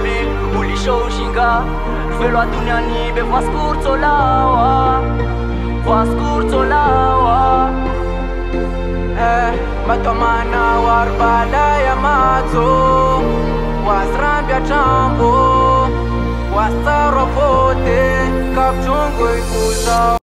Mbili ulishoushinga Felwa duniani be vaskurtolawa Vaskurtolawa Eh, matomana warbala ya madzo. Wasrambya trambo wasarofote kapchongo ikuza